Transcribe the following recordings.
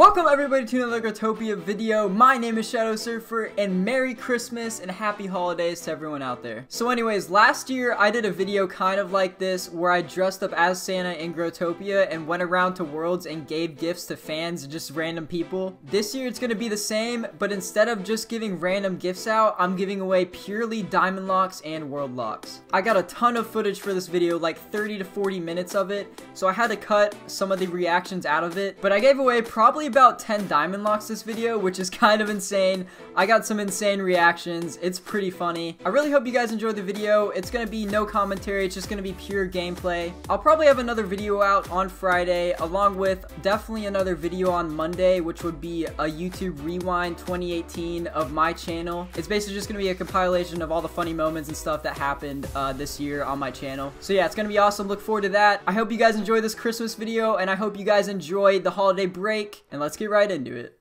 Welcome everybody to another Growtopia video. My name is Shadow Surfer and Merry Christmas and Happy Holidays to everyone out there. So anyways, last year I did a video kind of like this where I dressed up as Santa in Growtopia and went around to worlds and gave gifts to fans and just random people. This year it's going to be the same, but instead of just giving random gifts out, I'm giving away purely diamond locks and world locks. I got a ton of footage for this video, like 30 to 40 minutes of it, so I had to cut some of the reactions out of it, but I gave away probably about 10 diamond locks this video, which is kind of insane. I got some insane reactions. It's pretty funny. I really hope you guys enjoyed the video. It's going to be no commentary. It's just going to be pure gameplay. I'll probably have another video out on Friday, along with definitely another video on Monday, which would be a YouTube Rewind 2018 of my channel. It's basically just going to be a compilation of all the funny moments and stuff that happened uh, this year on my channel. So yeah, it's going to be awesome. Look forward to that. I hope you guys enjoy this Christmas video, and I hope you guys enjoyed the holiday break. And let's get right into it.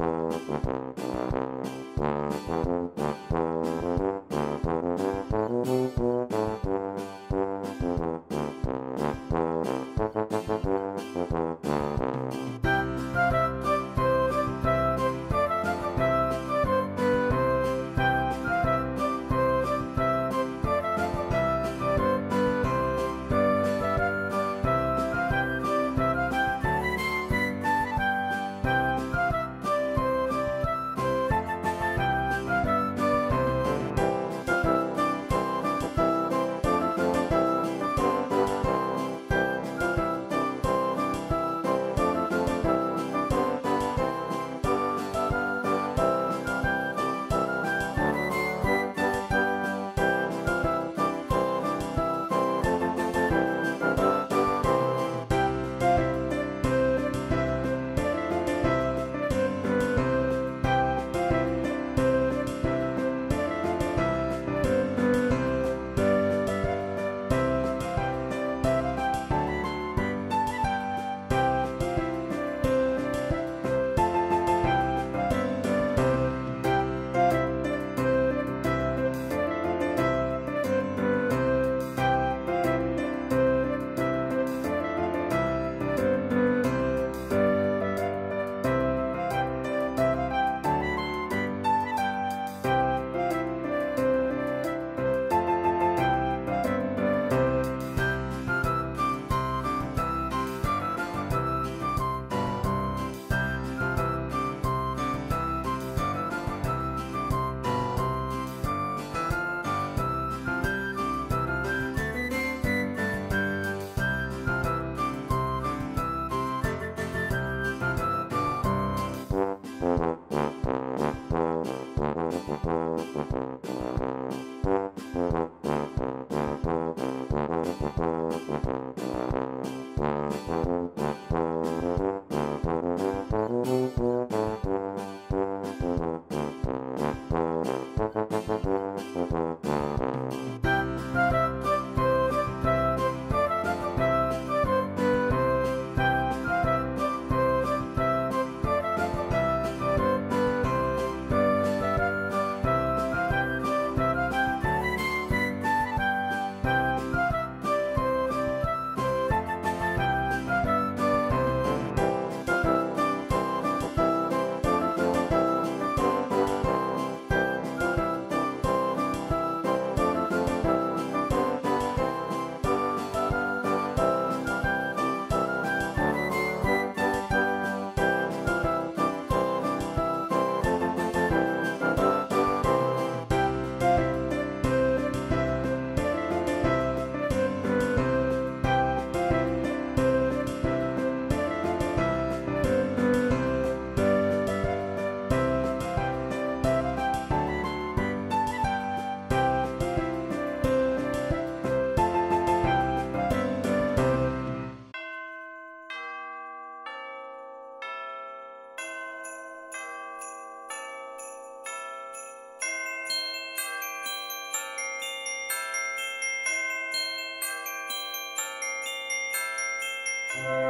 Thank you. Bye.